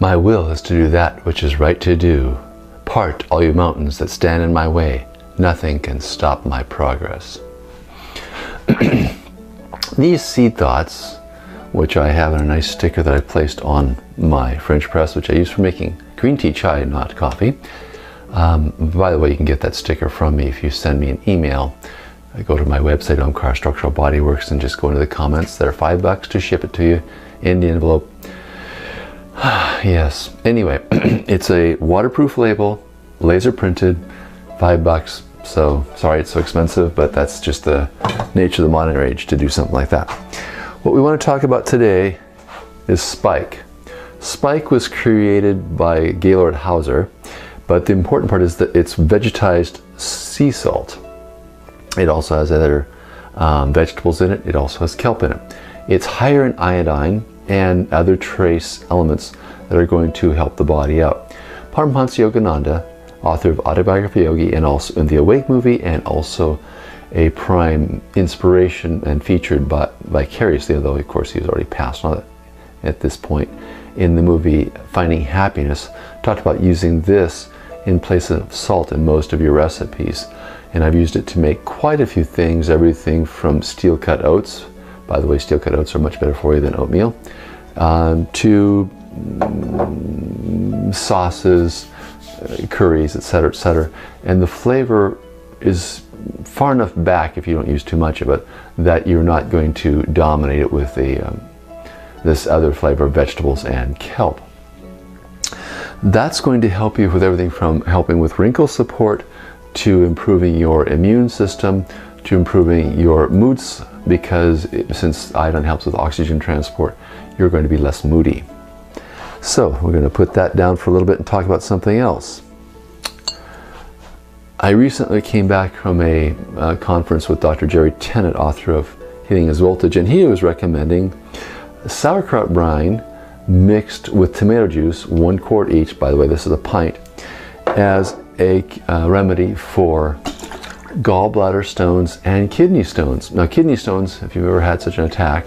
My will is to do that which is right to do. Part all you mountains that stand in my way. Nothing can stop my progress. These seed thoughts, which I have in a nice sticker that I placed on my French press, which I use for making green tea chai, not coffee. Um, by the way, you can get that sticker from me if you send me an email. I go to my website, Aumkara Structural Bodyworks, and just go into the comments. There are five bucks to ship it to you in the envelope. yes. Anyway, it's a waterproof label, laser printed, five bucks. So sorry it's so expensive, but that's just the nature of the modern age to do something like that. What we want to talk about today is spike. Spike was created by Gaylord Hauser, but the important part is that it's vegetized sea salt. It also has other um, vegetables in it. It also has kelp in it. It's higher in iodine and other trace elements that are going to help the body out. Paramhansa Yogananda, author of Autobiography Yogi and also in the Awake movie and also a prime inspiration and featured by, vicariously, although of course he was already passed on at this point in the movie Finding Happiness, talked about using this in place of salt in most of your recipes. And I've used it to make quite a few things, everything from steel cut oats, by the way, steel cut oats are much better for you than oatmeal, um, to mm, sauces, uh, curries, etc., etc. And the flavor is far enough back if you don't use too much of it that you're not going to dominate it with the um, this other flavor of vegetables and kelp. That's going to help you with everything from helping with wrinkle support to improving your immune system to improving your moods because it, since iodine helps with oxygen transport, you're going to be less moody. So we're going to put that down for a little bit and talk about something else. I recently came back from a uh, conference with Dr. Jerry Tennant, author of Healing Is Voltage, and he was recommending sauerkraut brine mixed with tomato juice, one quart each, by the way, this is a pint, as a uh, remedy for gallbladder stones and kidney stones. Now, kidney stones, if you've ever had such an attack,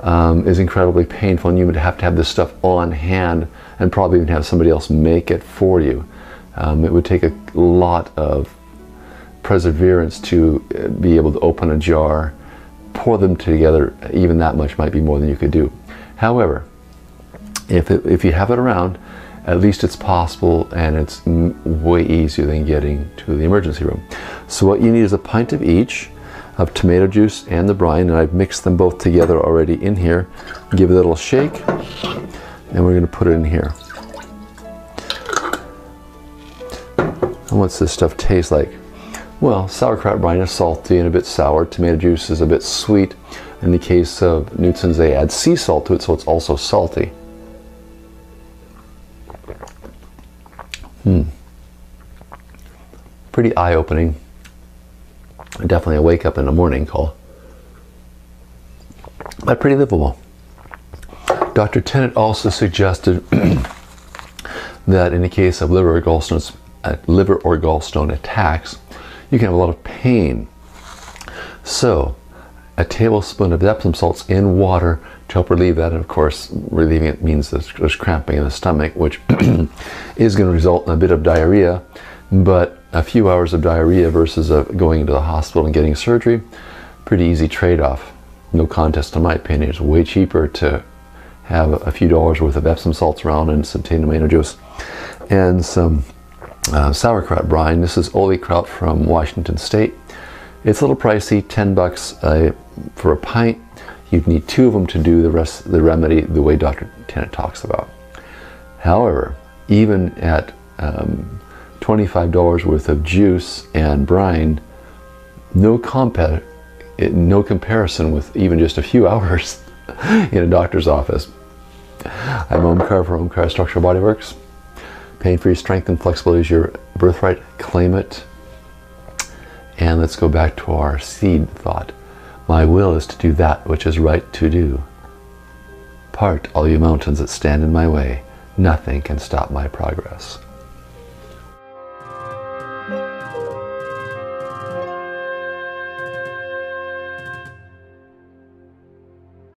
um, is incredibly painful, and you would have to have this stuff on hand and probably even have somebody else make it for you. Um, it would take a lot of perseverance to uh, be able to open a jar, pour them together. Even that much might be more than you could do. However, if, it, if you have it around, at least it's possible and it's way easier than getting to the emergency room. So what you need is a pint of each of tomato juice and the brine and I've mixed them both together already in here. Give it a little shake and we're going to put it in here. And what's this stuff taste like? Well, sauerkraut brine is salty and a bit sour. Tomato juice is a bit sweet. In the case of Newton's, they add sea salt to it, so it's also salty. Hmm. Pretty eye-opening. Definitely a wake up in the morning call. But pretty livable. Dr. Tennant also suggested that in the case of liver gallstones, uh, liver or gallstone attacks, you can have a lot of pain. So, a tablespoon of Epsom salts in water to help relieve that. And of course, relieving it means there's cramping in the stomach, which is going to result in a bit of diarrhea. But a few hours of diarrhea versus uh, going into the hospital and getting surgery, pretty easy trade-off. No contest in my opinion. It's way cheaper to have a few dollars worth of Epsom salts around and some tomato juice and some uh, sauerkraut brine. This is OlyKraut from Washington State. It's a little pricey, 10 bucks uh, for a pint. You'd need two of them to do the rest the remedy the way Dr. Tennant talks about. However, even at um, $25 worth of juice and brine, no, compa no comparison with even just a few hours in a doctor's office. I'm Aumkara for Aumkara Structural Bodyworks. Pain-free strength and flexibility is your birthright. Claim it. And let's go back to our seed thought. My will is to do that which is right to do. Part all you mountains that stand in my way. Nothing can stop my progress.